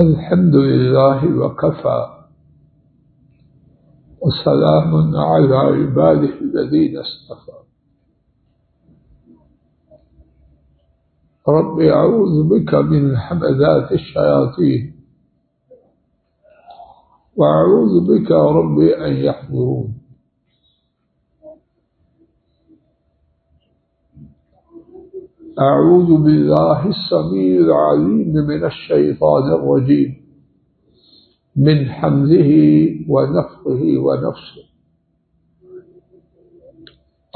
الحمد لله وكفى وسلام على عباده الذين اصطفى رب أعوذ بك من حمدات الشياطين وأعوذ بك رب أن يحضرون أعوذ بالله السميع العليم من الشيطان الرجيم. من حمزه ونفقه ونفسه.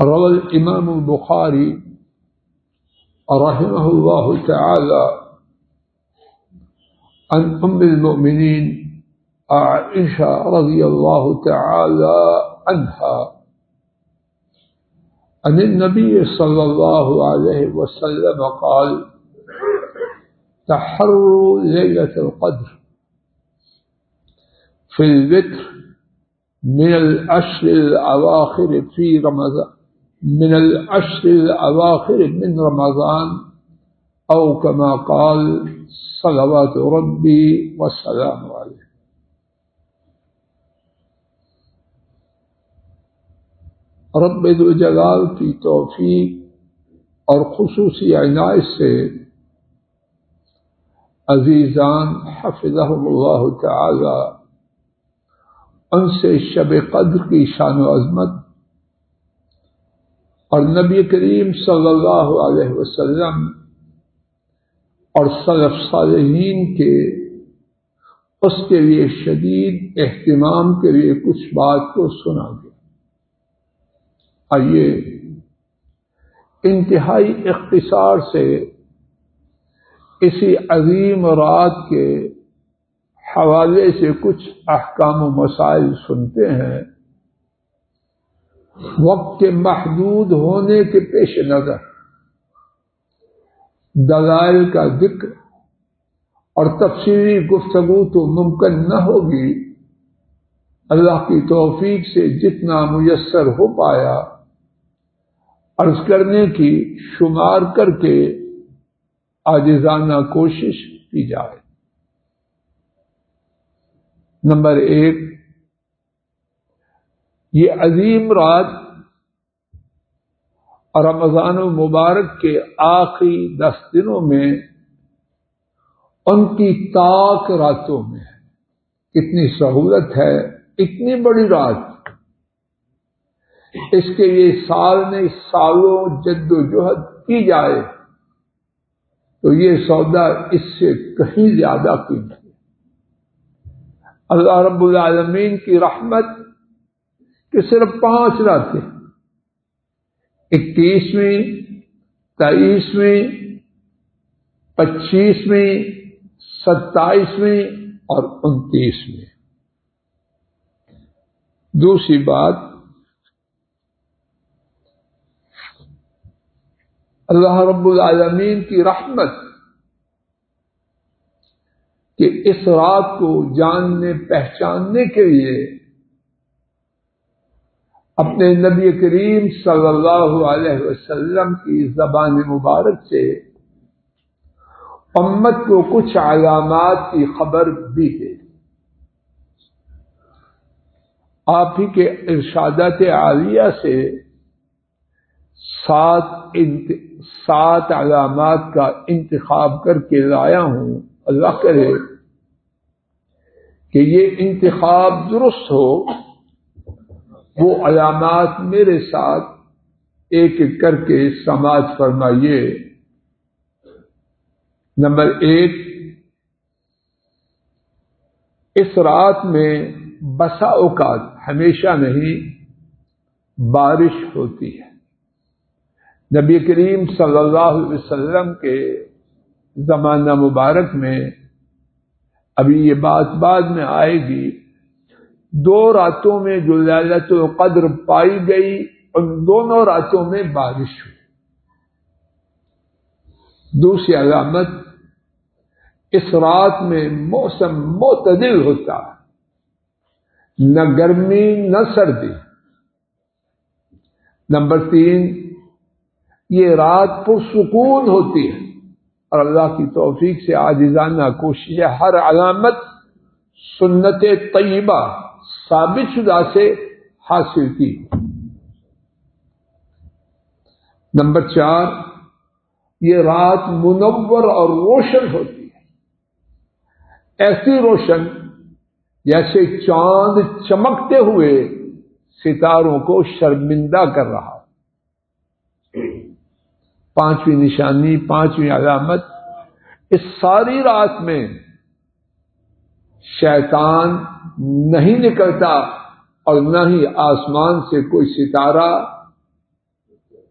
روى الإمام البخاري رحمه الله تعالى عن أم المؤمنين عائشة رضي الله تعالى عنها. عن النبي صلى الله عليه وسلم قال تحروا ليلة القدر في الوتر من العشر الأواخر في رمضان من العشر الأواخر من رمضان أو كما قال صلوات ربي والسلام عليه. رب الجلال کی توفیق اور خصوصی عنایت سے عزیزان حفظهم اللہ تعالی، ان سے شب قدر کی شان و عظمت اور نبی کریم صلی اللہ علیہ وسلم اور صلف صالحین کے اس کے لیے شدید اہتمام کے لیے کچھ بات کو سنا گیا آئیے، انتہائی اختصار سے اسی عظیم رات کے حوالے سے کچھ احکام و مسائل سنتے ہیں۔ وقت کے محدود ہونے کے پیش نظر، دلائل کا ذکر اور تفصیلی گفتگو تو ممکن نہ ہوگی۔ اللہ کی توفیق سے جتنا میسر ہو پایا عرض کرنے کی شمار کر کے آجزانہ کوشش کی جائے نمبر ایک، یہ عظیم رات رمضان و مبارک کے آخری دس دنوں میں ان کی تاک راتوں میں کتنی سہولت ہے، اتنی بڑی رات۔ اس کے لیے سال میں سالوں جد و جہد کی جائے تو یہ سودا اس سے کہیں زیادہ قیمت اللہ رب العالمین کی رحمت کہ صرف پانچ راتیں اکیسویں تیئیسویں پچیسویں، ستائیسویں اور انتیسویں۔ دوسری بات اللہ رب العالمین کی رحمت کہ اس رات کو جاننے پہچاننے کے لیے اپنے نبی کریم صلی اللہ علیہ وسلم کی زبان مبارک سے امت کو کچھ علامات کی خبر بھی ہے۔ آپ ہی کے ارشادات عالیہ سے سات سات علامات کا انتخاب کر کے لایا ہوں۔ اللہ کرے کہ یہ انتخاب درست ہو، وہ علامات میرے ساتھ ایک ایک کر کے سماج فرمائیے۔ نمبر ایک، اس رات میں بسا اوقات ہمیشہ نہیں، بارش ہوتی ہے۔ نبی کریم صلی اللہ علیہ وسلم کے زمانہ مبارک میں ابھی یہ بات بعد میں آئے گی، دو راتوں میں جو لالت القدر پائی گئی، ان دونوں راتوں میں بارش ہوئی۔ دوسری علامت، اس رات میں موسم معتدل ہوتا ہے نہ گرمی، نہ سردی۔ نمبر تین یہ رات پرسکون ہوتی ہے۔ اور اللہ کی توفیق سے عاجزانہ کوشش ہر علامت سنت طیبہ ثابت شدہ سے حاصل کی۔ نمبر چار، یہ رات منور اور روشن ہوتی ہے۔ ایسی روشن جیسے چاند چمکتے ہوئے ستاروں کو شرمندہ کر رہا پانچویں نشانی، پانچویں علامت، اس ساری رات میں شیطان نہیں نکلتا اور نہ ہی آسمان سے کوئی ستارہ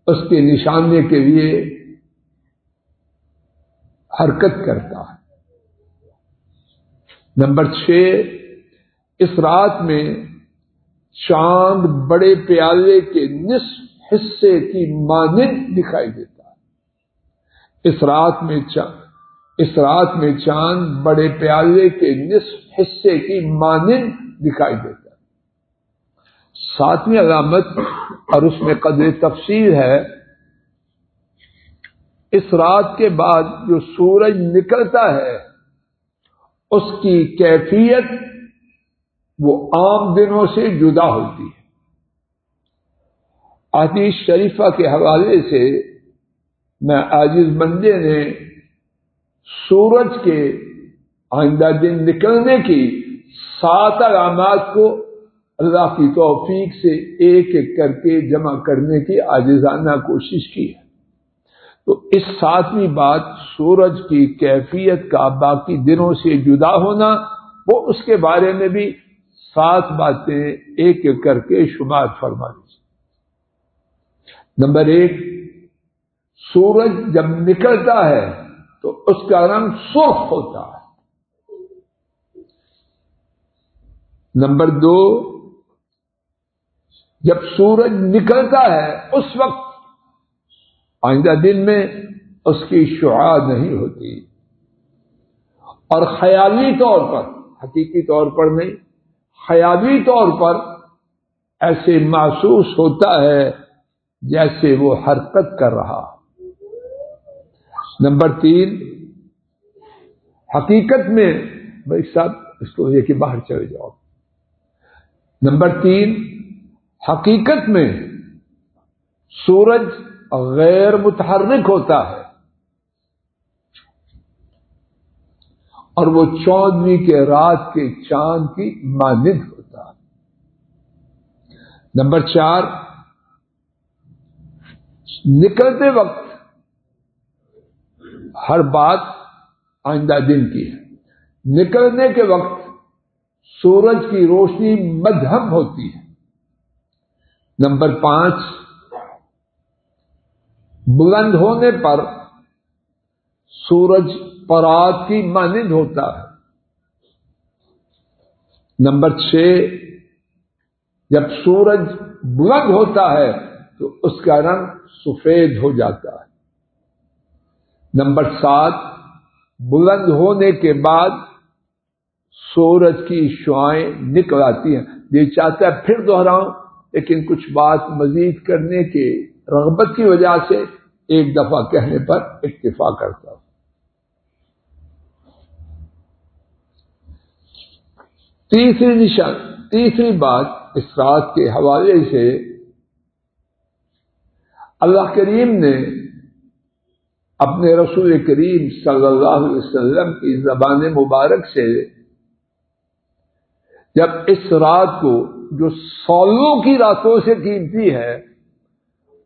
اس کے نشانے کے لیے حرکت کرتا ہے۔ نمبر چھ، اس رات میں چاند بڑے پیالے کے نصف حصے کی مانند دکھائی دیتا اس رات میں چاند اس رات میں چاند بڑے پیالے کے نصف حصے کی مانند دکھائی دیتا ہے۔ ساتویں علامت اور اس میں قدر تفصیل ہے۔ اس رات کے بعد جو سورج نکلتا ہے، اس کی کیفیت وہ عام دنوں سے جدا ہوتی ہے۔ آتیش شریفہ کے حوالے سے میں عاجز بندے نے سورج کے آئندہ دن نکلنے کی سات علامات کو اللہ کی توفیق سے ایک ایک کر کے جمع کرنے کی آجزانہ کوشش کی ہے۔ تو اس ساتویں بات سورج کی کیفیت کا باقی دنوں سے جدا ہونا، وہ اس کے بارے میں بھی سات باتیں ایک ایک کر کے شمار فرما دیجیے نمبر ایک سورج جب نکلتا ہے تو اس کا رنگ سرخ ہوتا ہے۔ نمبر دو، جب سورج نکلتا ہے اس وقت آئندہ دن میں اس کی شعا نہیں ہوتی۔ اور خیالی طور پر، حقیقی طور پر نہیں، خیالی طور پر ایسے محسوس ہوتا ہے جیسے وہ حرکت کر رہا نمبر تین، حقیقت میں بھائی صاحب اس کو یہ کہ باہر چلے جاؤ۔ نمبر تین، حقیقت میں سورج غیر متحرک ہوتا ہے۔ اور وہ چودویں کے رات کے چاند کی مانند ہوتا ہے۔ نمبر چار، نکلتے وقت ہر بات آئندہ دن کی ہے۔ نکلنے کے وقت سورج کی روشنی مدھم ہوتی ہے۔ نمبر پانچ، بلند ہونے پر سورج پرات کی مانند ہوتا ہے۔ نمبر چھ، جب سورج بلند ہوتا ہے تو اس کا رنگ سفید ہو جاتا ہے۔ نمبر سات، بلند ہونے کے بعد سورج کی شعائیں نکل آتی ہیں۔ یہ چاہتا ہے پھر دوہراؤں لیکن کچھ بات مزید کرنے کے رغبت کی وجہ سے ایک دفعہ کہنے پر اکتفا کرتا ہوں۔ تیسری نشان، تیسری بات اس رات کے حوالے سے اللہ کریم نے اپنے رسول کریم صلی اللہ علیہ وسلم کی زبان مبارک سے جب اس رات کو جو سولوں کی راتوں سے قیمتی ہے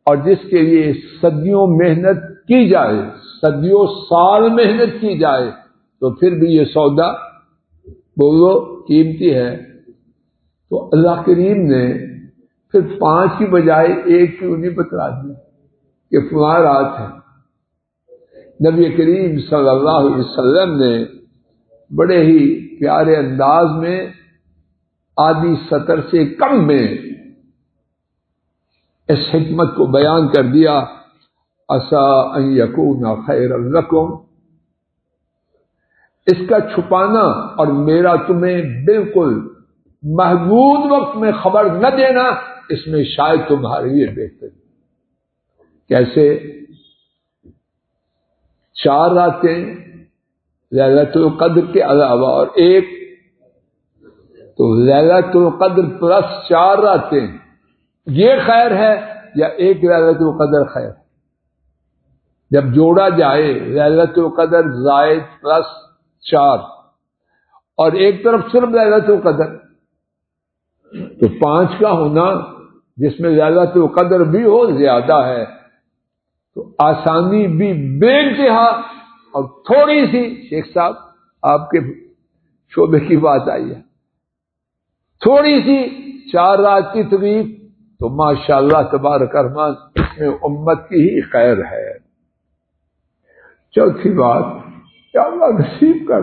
اور جس کے لیے صدیوں محنت کی جائے، صدیوں سال محنت کی جائے، تو پھر بھی یہ سودا بولو قیمتی ہے۔ تو اللہ کریم نے پھر پانچ کی بجائے ایک کیوں نہیں بتلا دی کہ فلاں رات ہے۔ نبی کریم صلی اللہ علیہ وسلم نے بڑے ہی پیارے انداز میں آدھی سطر سے کم میں اس حکمت کو بیان کر دیا اصا یقون خیر الرقم اس کا چھپانا اور میرا تمہیں بالکل محدود وقت میں خبر نہ دینا، اس میں شاید تمہارے لیے بہتر۔ کیسے؟ چار راتیں للت القدر کے علاوہ اور ایک۔ تو للت القدر پلس چار راتیں، یہ خیر ہے یا ایک للت القدر خیر؟ جب جوڑا جائے للت القدر زائد پلس چار، اور ایک طرف صرف للت القدر، تو پانچ کا ہونا، جس میں للت القدر بھی ہو، زیادہ ہے۔ تو آسانی بھی بے انتہا اور تھوڑی سی شیخ صاحب، آپ کے شعبے کی بات آئی ہے۔ تھوڑی سی چار رات کی تقریب تو ماشاء اللہ تبارک رحمان، اس میں امت کی ہی خیر ہے۔ چوتھی بات کیا اللہ نصیب کر۔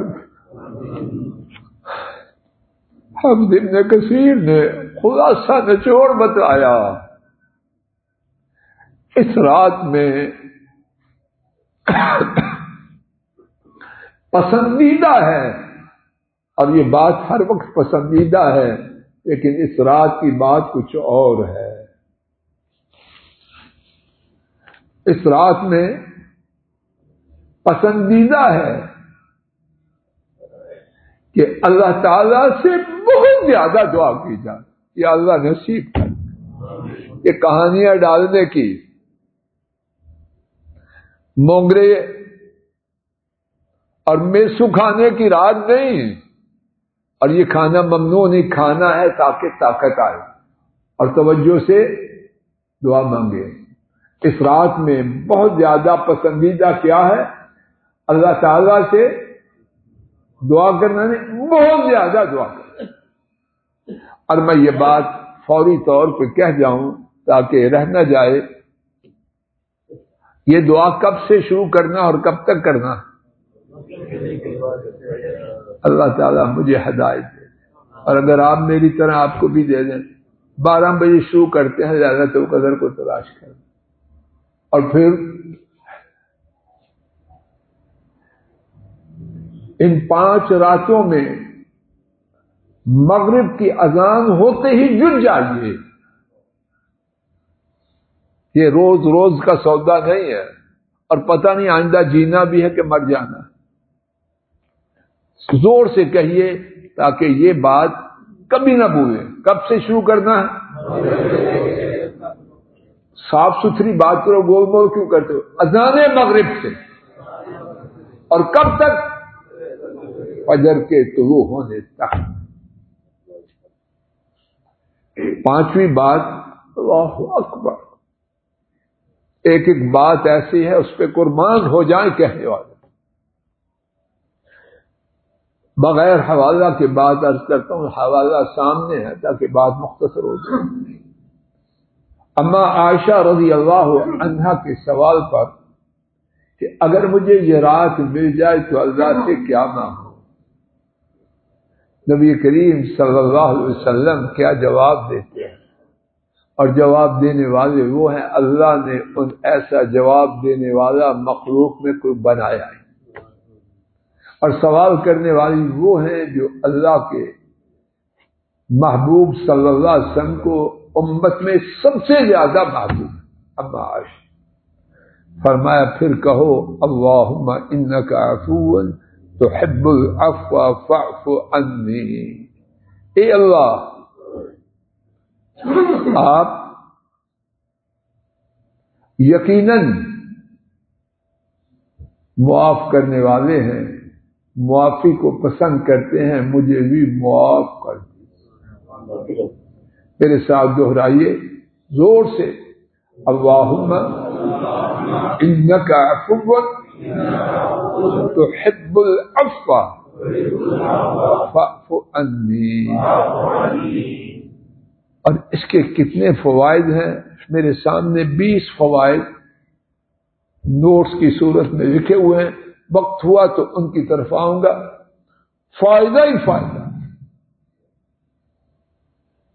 ہم دن کثیر نے خلاصہ نچوڑ بتایا۔ اس رات میں پسندیدہ ہے۔ اور یہ بات ہر وقت پسندیدہ ہے، لیکن اس رات کی بات کچھ اور ہے۔ اس رات میں پسندیدہ ہے کہ اللہ تعالی سے بہت زیادہ دعا کی جائے یہ اللہ نصیب کر۔ یہ کہانیاں ڈالنے کی مونگرے اور میسو کھانے کی رات نہیں اور یہ کھانا ممنوع نہیں، کھانا ہے تاکہ طاقت آئے۔ اور توجہ سے دعا مانگے۔ اس رات میں بہت زیادہ پسندیدہ کیا ہے؟ اللہ تعالی سے دعا کرنا نہیں، بہت زیادہ دعا کرنا۔ اور میں یہ بات فوری طور پہ کہہ جاؤں تاکہ رہ نہ جائے۔ یہ دعا کب سے شروع کرنا اور کب تک کرنا؟ اللہ تعالیٰ مجھے ہدایت دے اور اگر آپ میری طرح آپ کو بھی دے دیں، بارہ بجے شروع کرتے ہیں، زیادہ تو قدر کو تلاش کر اور پھر ان پانچ راتوں میں مغرب کی اذان ہوتے ہی جٹ جائیے۔ یہ روز روز کا سودا نہیں ہے اور پتہ نہیں آئندہ جینا بھی ہے کہ مر جانا زور سے کہیے تاکہ یہ بات کبھی نہ بھولیں۔ کب سے شروع کرنا ہے؟ صاف ستھری بات کرو گول گول کیوں کرتے ہو؟ اذان مغرب سے۔ اور کب تک؟ فجر کے طلوع ہونے تک۔ پانچویں بات، اللہ اکبر۔ ایک ایک بات ایسی ہے، اس پہ قربان ہو جائیں کہنے والے۔ بغیر حوالہ کے بات ارض کرتا ہوں، حوالہ سامنے ہے تاکہ بات مختصر ہو جائے۔ اما عائشہ رضی اللہ عنہا کے سوال پر کہ اگر مجھے یہ رات مل جائے تو اللہ سے کیا مانگو نبی کریم صلی اللہ علیہ وسلم کیا جواب دیتے اور جواب دینے والے وہ ہیں اللہ نے ان ایسا جواب دینے والا مخلوق میں کوئی بنایا ہے۔ اور سوال کرنے والی وہ ہیں جو اللہ کے محبوب صلی اللہ علیہ وسلم کو امت میں سب سے زیادہ محبوب اب آش فرمایا، پھر کہو اللہ ان کا افول تو حب الفا انی اے اللہ آپ یقیناً معاف کرنے والے ہیں، معافی کو پسند کرتے ہیں، مجھے بھی معاف کر دی میرے ساتھ دہرائیے، زور سے اللہ ان کا افوت تو حب الفا انی اور اس کے کتنے فوائد ہیں؟ میرے سامنے بیس فوائد نوٹس کی صورت میں لکھے ہوئے ہیں۔ وقت ہوا تو ان کی طرف آؤں گا۔ فائدہ ہی فائدہ۔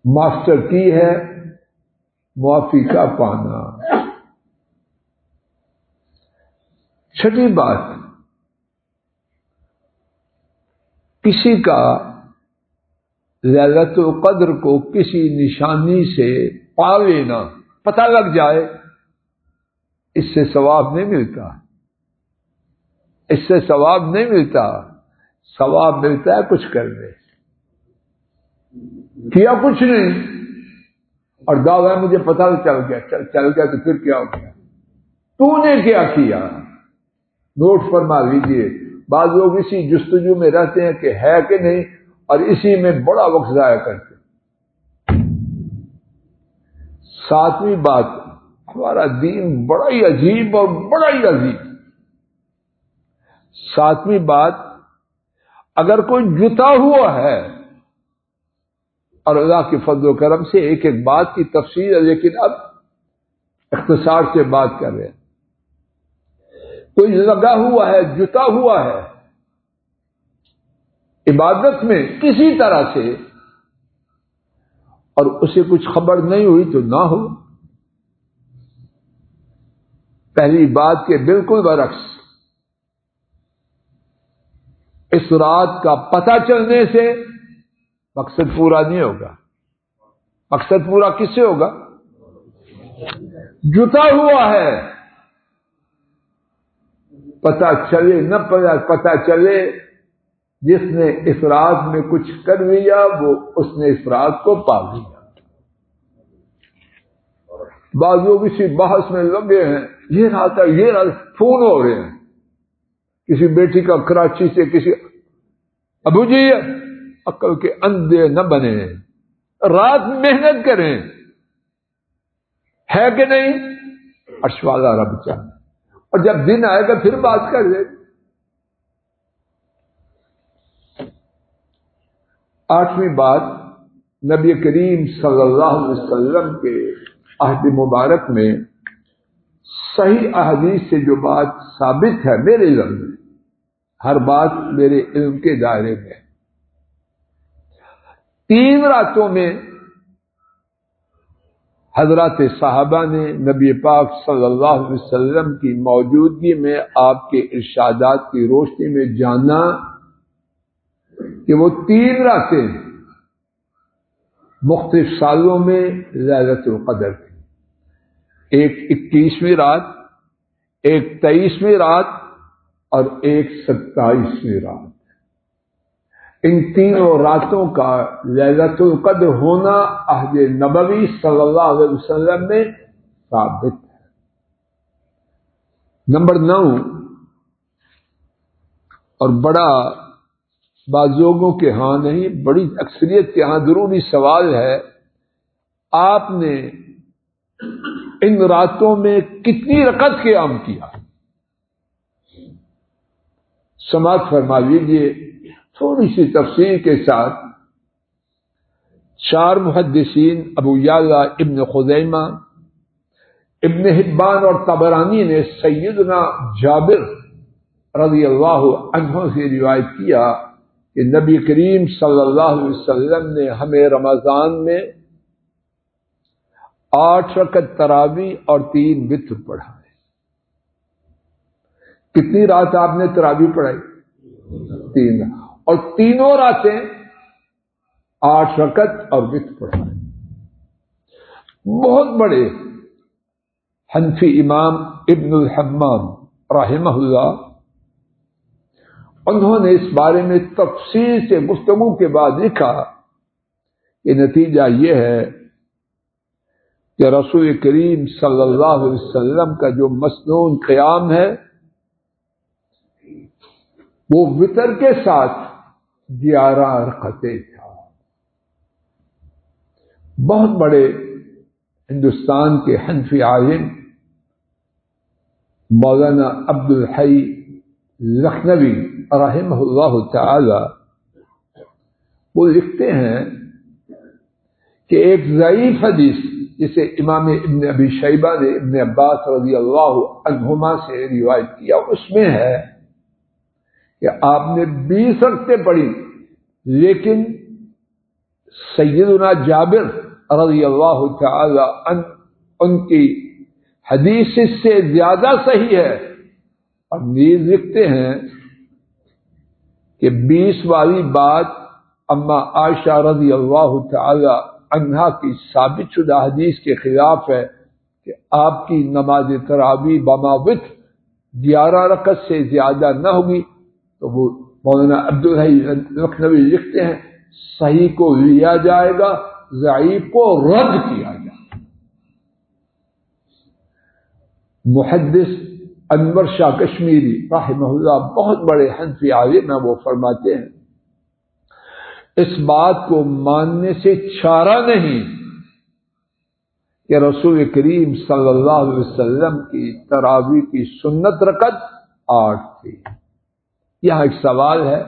ماسٹر کی ہے، معافی کا پانا۔ چھٹی بات، کسی کا للت القدر کو کسی نشانی سے پا لینا، پتہ لگ جائے، اس سے ثواب نہیں ملتا۔ اس سے ثواب نہیں ملتا۔ ثواب ملتا ہے کچھ کرنے۔ کیا کچھ نہیں۔ اور گاؤں ہے مجھے پتا چل گیا چل گیا تو پھر کیا ہو گیا۔ تو نے کیا کیا؟ نوٹ فرما لیجیے بعض لوگ اسی جستجو میں رہتے ہیں کہ ہے کہ نہیں اور اسی میں بڑا وقت ضائع کرتے ساتویں بات، ہمارا دین بڑا ہی عجیب اور بڑا ہی عجیب ساتویں بات، اگر کوئی جتا ہوا ہے، اور اللہ کے فضل و کرم سے ایک ایک بات کی تفصیل ہے لیکن اب اختصار سے بات کر رہے ہیں۔ کوئی لگا ہوا ہے، جتا ہوا ہے عبادت میں کسی طرح سے اور اسے کچھ خبر نہیں ہوئی تو نہ ہو۔ پہلی بات کے بالکل برعکس۔ اس رات کا پتہ چلنے سے مقصد پورا نہیں ہوگا۔ مقصد پورا کس سے ہوگا؟ جتا ہوا ہے۔ پتا چلے، نہ پتا چلے جس نے اس رات میں کچھ کر لیا، وہ اس نے اس رات کو پا لیا۔ بازو کسی بحث میں لگے ہیں، یہ رات ہے یہ رات فون ہو رہے ہیں۔ کسی بیٹی کا کراچی سے کسی ابو جی عقل کے اندھے نہ بنے۔ رات محنت کریں۔ ہے کہ نہیں؟ اشوالا رب چاہ اور جب دن آئے گا، پھر بات کر لیں۔ آٹھویں بات نبی کریم صلی اللہ علیہ وسلم کے عہد مبارک میں صحیح احادیث سے جو بات ثابت ہے میرے علم میں، ہر بات میرے علم کے دائرے میں۔ تین راتوں میں حضرات صاحبہ نے نبی پاک صلی اللہ علیہ وسلم کی موجودگی میں آپ کے ارشادات کی روشنی میں جانا کہ وہ تین راتیں مختلف سالوں میں لہلت القدر تھی ایک اکیسویں رات، ایک تیئیسویں رات اور ایک ستائیسویں رات۔ ان تینوں راتوں کا لہلت القدر ہونا عہد نبوی صلی اللہ علیہ وسلم میں ثابت ہے۔ نمبر نو، اور بڑا بازوگوں کے ہاں نہیں، بڑی اکثریت کے ہاں ضروری سوال ہے، آپ نے ان راتوں میں کتنی رقط قیام کیا؟ سماعت فرما لیجیے تھوڑی سی تفصیل کے ساتھ۔ چار محدثین، ابو یالا، ابن خزیمہ، ابن حبان اور تبرانی نے سیدنا جابر رضی اللہ عنہ سے روایت کیا۔ کہ نبی کریم صلی اللہ علیہ وسلم نے ہمیں رمضان میں آٹھ رکت تراوی اور تین وطر پڑھائے۔ کتنی رات آپ نے تراوی پڑھائی؟ تین۔ اور تینوں راتیں آٹھ رکت اور وط پڑھائے۔ بہت بڑے حنفی امام ابن الحمام رحمہ اللہ انہوں نے اس بارے میں تفصیل سے گفتگو کے بعد لکھا کہ نتیجہ یہ ہے کہ رسول کریم صلی اللہ علیہ وسلم کا جو مصنون قیام ہے، وہ وطر کے ساتھ گیارہ رکھتے تھا۔ بہت بڑے ہندوستان کے حنفی عالم مولانا عبد الحی لکھنوی رحم اللہ تعالی وہ لکھتے ہیں کہ ایک ضعیف حدیث جسے امام ابن ابی شیبہ نے ابن عباس رضی اللہ عنہما سے روایت کیا اس میں ہے کہ آپ نے بیس رکھتے پڑھی لیکن سیدنا جابر رضی اللہ تعالی ان, ان کی حدیث سے زیادہ صحیح ہے۔ اور نیز لکھتے ہیں کہ بیس والی بات اما عائشہ رضی اللہ تعالی عنہا کی ثابت شدہ حدیث کے خلاف ہے کہ آپ کی نماز ترابی بماوت گیارہ رکعت سے زیادہ نہ ہوگی، تو وہ مولانا عبد لکھنوی لکھتے ہیں، صحیح کو لیا جائے گا، ضعیف کو رد کیا جائے گا۔ محدث انور شاہ کشمیری رحمہ اللہ بہت بڑے حنفی عالم ہیں، وہ فرماتے ہیں، اس بات کو ماننے سے چھارا نہیں کہ رسول کریم صلی اللہ علیہ وسلم کی تراوی کی سنت رکت آٹھ تھی۔ یہاں ایک سوال ہے۔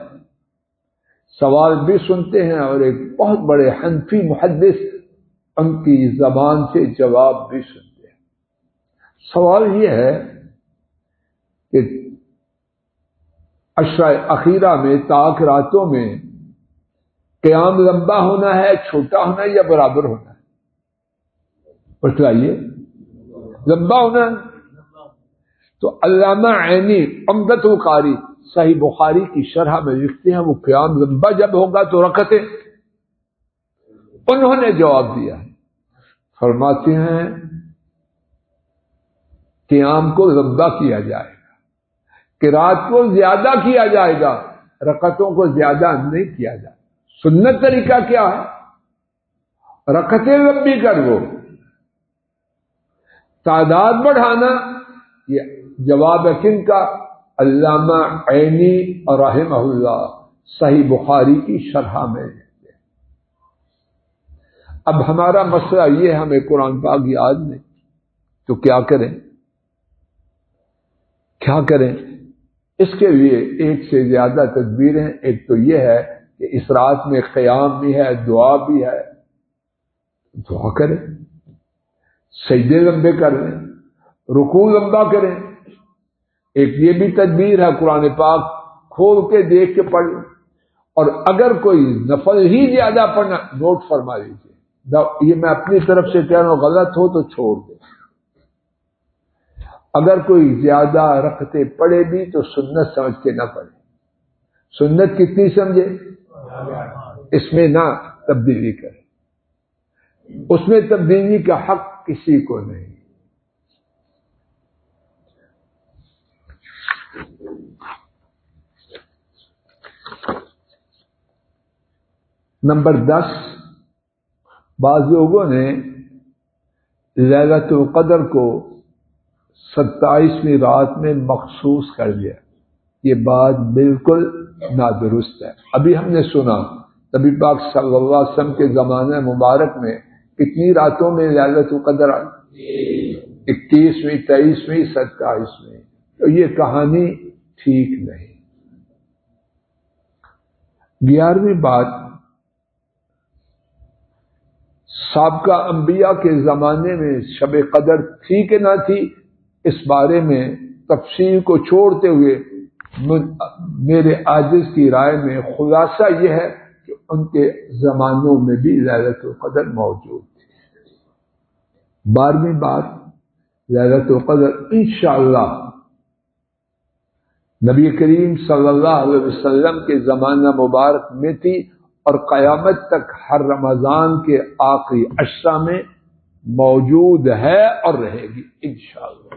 سوال بھی سنتے ہیں اور ایک بہت بڑے حنفی محدث ان کی زبان سے جواب بھی سنتے ہیں۔ سوال یہ ہے کہ اشرا اخیرہ میں تاک راتوں میں قیام لمبا ہونا ہے، چھوٹا ہونا ہے یا برابر ہونا ہے؟ بتلائیے لمبا ہونا ہے۔ تو علامہ عینی امدت و قاری صحیح بخاری کی شرح میں لکھتے ہیں، وہ قیام لمبا جب ہوگا تو رکھتے انہوں نے جواب دیا فرماتے ہیں، قیام کو لمبا کیا جائے۔ کہ رات کو زیادہ کیا جائے گا رکتوں کو زیادہ نہیں کیا جائے۔ سنت طریقہ کیا ہے؟ رکھتے لمبی کر وہ۔ تعداد بڑھانا، یہ جواب ہے کن کا؟ علامہ عینی اور رحم اللہ، صحیح بخاری کی شرح میں۔ اب ہمارا مسئلہ یہ ہمیں قرآن پاک یاد نہیں، تو کیا کریں؟ کیا کریں؟ اس کے لیے ایک سے زیادہ تدبیریں، ایک تو یہ ہے کہ اس رات میں قیام بھی ہے، دعا بھی ہے۔ دعا کریں، سجدے لمبے کر لیں رکو لمبا کریں۔ ایک یہ بھی تدبیر ہے، قرآن پاک کھول کے دیکھ کے پڑھ لیں۔ اور اگر کوئی نفل ہی زیادہ پڑھنا، نوٹ فرما لیجیے یہ میں اپنی طرف سے کہہ رہا ہوں، غلط ہو تو چھوڑ دیں۔ اگر کوئی زیادہ رکھتے پڑے بھی تو سنت سمجھ کے نہ پڑے سنت کتنی سمجھے؟ اس میں نہ تبدیلی کرے۔ اس میں تبدیلی کا حق کسی کو نہیں۔ نمبر دس، بعض لوگوں نے للت القدر کو ستائیسویں رات میں مخصوص کر لیا۔ یہ بات بالکل نادرست ہے۔ ابھی ہم نے سنا، نبی پاک صلی اللہ علیہ وسلم کے زمانہ مبارک میں کتنی راتوں میں لالت القدر اکیسویں، تیئیسویں، ستائیسویں۔ تو یہ کہانی ٹھیک نہیں۔ گیارہویں بات، سابقہ انبیاء کے زمانے میں شب قدر تھی کہ نہ تھی؟ اس بارے میں تفصیل کو چھوڑتے ہوئے میرے عاجز کی رائے میں خلاصہ یہ ہے کہ ان کے زمانوں میں بھی للت القدر موجود تھی۔ بارہویں بات للت القدر، انشاءاللہ۔ نبی کریم صلی اللہ علیہ وسلم کے زمانہ مبارک میں تھی اور قیامت تک ہر رمضان کے آخری اشرا میں موجود ہے اور رہے گی، انشاءاللہ۔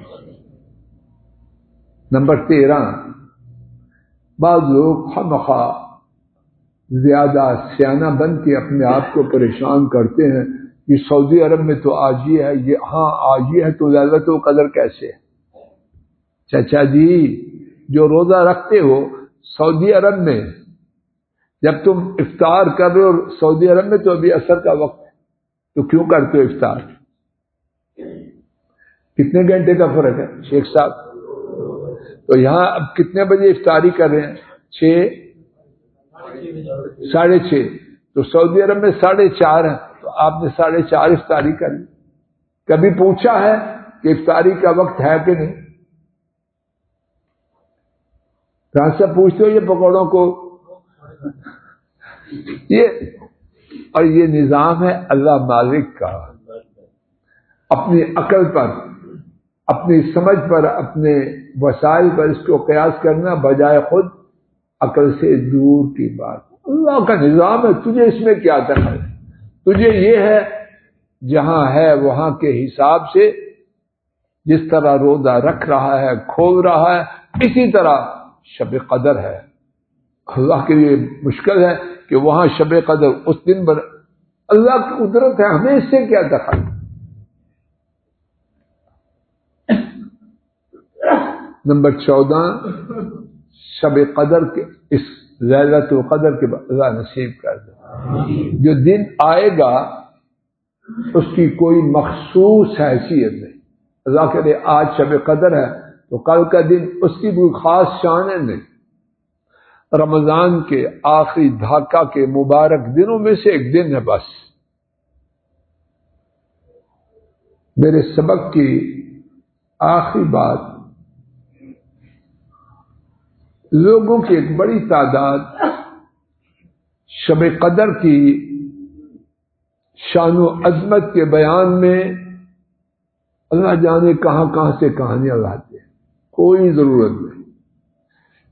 نمبر تیرہ، بعض لوگ خواہ زیادہ سیانہ بن کے اپنے آپ کو پریشان کرتے ہیں کہ سعودی عرب میں تو آج یہ ہے، یہ ہاں آج یہ ہے، تو للت و قدر کیسے ہے؟ چچا جی جو روزہ رکھتے ہو، سعودی عرب میں جب تم افطار کر رہے ہو سعودی عرب میں تو ابھی اثر کا وقت ہے، تو کیوں کرتے ہو افطار؟ کتنے گھنٹے کا فرق ہے؟ شیخ صاحب۔ تو یہاں اب کتنے بجے افطاری کر رہے ہیں؟ چھ۔ ساڑھے چھ۔ تو سعودی عرب میں ساڑھے چار ہیں۔ تو آپ نے ساڑھے چار افطاری کر لی۔ کبھی پوچھا ہے کہ افطاری کا وقت ہے کہ نہیں؟ کہاں سے پوچھتے ہو یہ پکوڑوں کو؟ یہ اور یہ نظام ہے اللہ مالک کا۔ اپنی عقل پر۔ اپنی سمجھ پر، اپنے وسائل پر اس کو قیاس کرنا بجائے خود عقل سے دور کی بات۔ اللہ کا نظام ہے، تجھے اس میں کیا دخل ہے؟ تجھے یہ ہے، جہاں ہے وہاں کے حساب سے۔ جس طرح روزہ رکھ رہا ہے، کھول رہا ہے، اسی طرح شب قدر ہے۔ اللہ کے لیے مشکل ہے کہ وہاں شب قدر، اس دن پر اللہ کی قدرت ہے، ہمیں اس سے کیا دخل؟ نمبر چودہ، شب قدر کے، اس للت القدر کے اللہ نصیب کر دے۔ جو دن آئے گا، اس کی کوئی مخصوص حیثیت نہیں۔ اللہ کے لیے آج شب قدر ہے، تو کل کا دن اس کی کوئی خاص شان ہے نہیں۔ رمضان کے آخری دھاکہ کے مبارک دنوں میں سے ایک دن ہے بس۔ میرے سبق کی آخری بات لوگوں کی ایک بڑی تعداد شب قدر کی شان و عظمت کے بیان میں اللہ جانے کہاں کہاں سے کہانیاں لاتے ہیں۔ کوئی ضرورت نہیں۔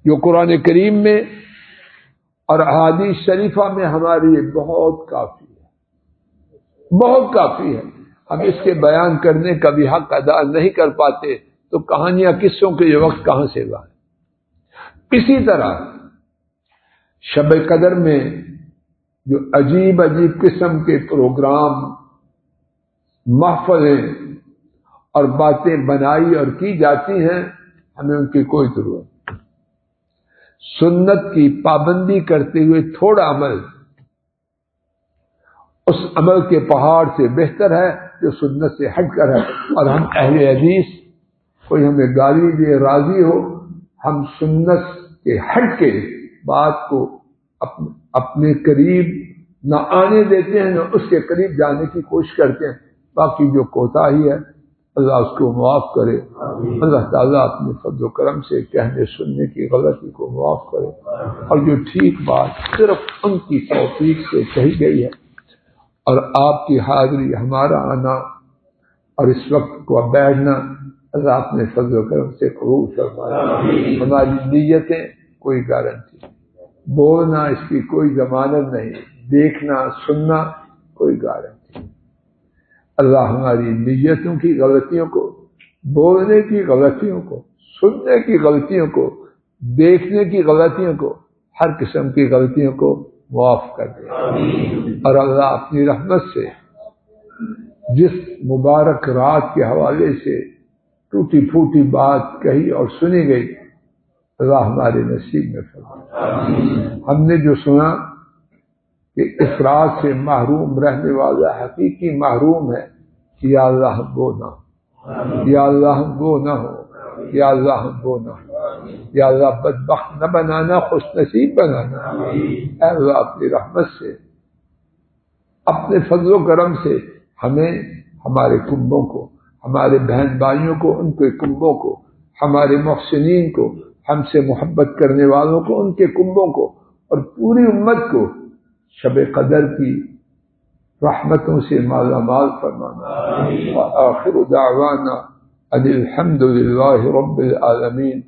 جو قرآن کریم میں اور احادیث شریفہ میں ہمارے لیے بہت کافی ہے۔ بہت کافی ہے۔ ہم اس کے بیان کرنے کا بھی حق ادا نہیں کر پاتے تو کہانیاں قصوں کے یہ وقت کہاں سے لائیں؟ اسی طرح شب قدر میں جو عجیب عجیب قسم کے پروگرام، محفلیں اور باتیں بنائی اور کی جاتی ہیں، ہمیں ان کی کوئی ضرورت سنت کی پابندی کرتے ہوئے تھوڑا عمل، اس عمل کے پہاڑ سے بہتر ہے جو سنت سے ہٹ کر ہے۔ اور ہم اہل حدیث، کوئی ہمیں گالی دے، راضی ہو، ہم سنت کے ہٹ کے بات کو اپنے قریب نہ آنے دیتے ہیں نہ اس کے قریب جانے کی کوشش کرتے ہیں۔ باقی جو کوتا ہی ہے اللہ اس کو معاف کرے۔ اللہ تعالیٰ اپنے فضل و کرم سے کہنے سننے کی غلطی کو معاف کرے۔ اور جو ٹھیک بات صرف ان کی توفیق سے کہی گئی ہے اور آپ کی حاضری ہمارا آنا اور اس وقت کو بیٹھنا اللہ اپنے فضل و کرم سے قبول فرمایا۔ ہماری نیتیں کوئی گارنٹی بولنا اس کی کوئی ضمانت نہیں دیکھنا سننا کوئی گارنٹی اللہ ہماری نیتوں کی غلطیوں کو بولنے کی غلطیوں کو سننے کی غلطیوں کو دیکھنے کی غلطیوں کو ہر قسم کی غلطیوں کو معاف کر دے۔ اور اللہ اپنی رحمت سے جس مبارک رات کے حوالے سے ٹوٹی پھوٹی بات کہی اور سنی گئی۔ اللہ ہمارے نصیب میں فرما ہم نے جو سنا کہ اس رات سے محروم رہنے والا حقیقی محروم ہے یا اللہ وہ نہ ہو یا اللہ وہ نہ ہو یا اللہ وہ نہ ہو یا اللہ بدبخت نہ بنانا خوش نصیب بنانا۔ اے اللہ اپنی رحمت سے اپنے فضل و کرم سے ہمیں ہمارے کنبوں کو ہمارے بہن بھائیوں کو ان کے کنبوں کو ہمارے محسنین کو ہم سے محبت کرنے والوں کو ان کے کنبوں کو اور پوری امت کو شب قدر کی رحمتوں سے مالا مال فرمانا۔ آخر دعوانا ان الحمد للہ رب العالمین۔